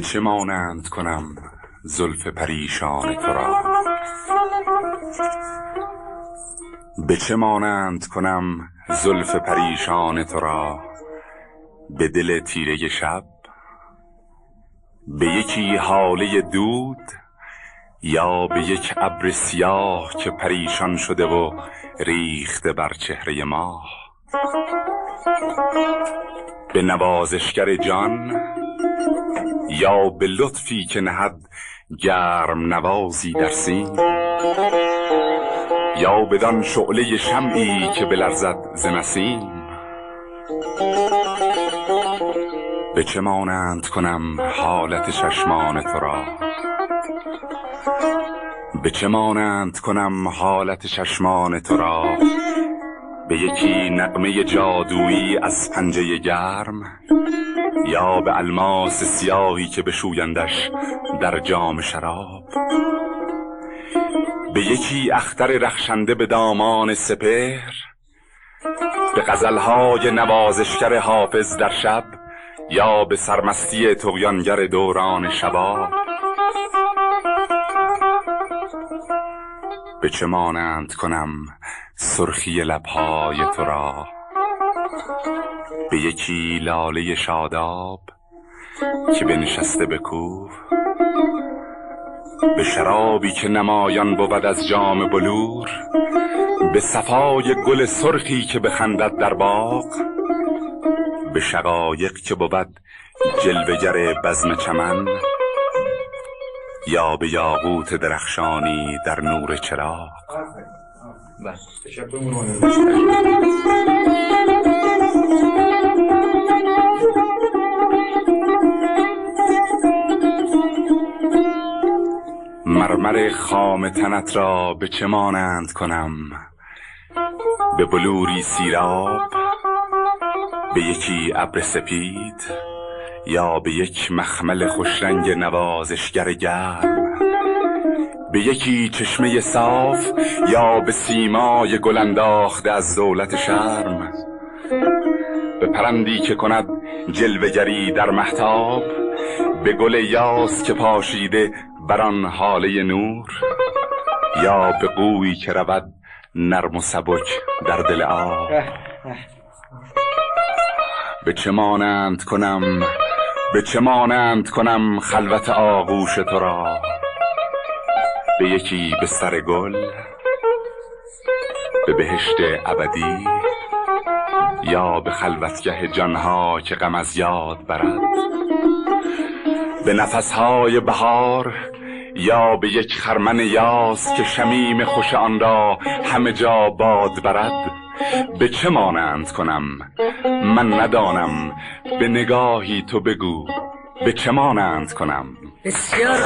چه مانند کنم زلف پریشان تو را؟ به چه مانند کنم زلف پریشان تو را؟ به دل تیره شب؟ به یکی حاله دود؟ یا به یک ابر سیاه که پریشان شده و ریخته بر چهره ماه؟ به نوازشگر جان یا به لطفی که نهد گرم نوازی در سین. یا بدان شعله شمعی که بلرزد ز به چه مانند کنم حالت چشمان تو را؟ به چه مانند کنم حالت چشمان تو را؟ به یکی نقمه جادویی از پنجه گرم. یا به الماس سیاهی که بشویندش در جام شراب. به یکی اختر رخشنده به دامان سپهر به غزلهای نوازشگر حافظ در شب یا به سرمستی تغیانگر دوران شباب. به چه مانند کنم سرخی لبهای تو را؟ به یکی لاله شاداب که بنشسته به کوه به شرابی که نمایان بود از جام بلور به صفای گل سرخی که بخندد در باغ به شقایق که بود جلوگر بزم چمن یا به یاقوت درخشانی در نور چراغ. مرمر خام تنت را به چه مانند کنم؟ به بلوری سیراب؟ به یکی ابر سپید؟ یا به یک مخمل خوشرنگ نوازشگر گرم؟ به یکی چشمه صاف؟ یا به سیمای گل انداخته از دولت شرم؟ به پرندی که کند جلوگری در محتاب به گل یاس که پاشیده بر آن حاله نور یا به قویی که رود نرم و سبک در دل آب. به چه مانند کنم به چه مانند کنم خلوت آغوش تو را؟ به یکی به سر گل به بهشت ابدی یا به خلوتگه جانها که غم از یاد برد؟ به نفسهای بهار یا به یک خرمن یاس که شمیم خوش آن را همه جا باد برد به چه مانند کنم؟ من ندانم. به نگاهی تو بگو به چه مانند کنم؟ بسیار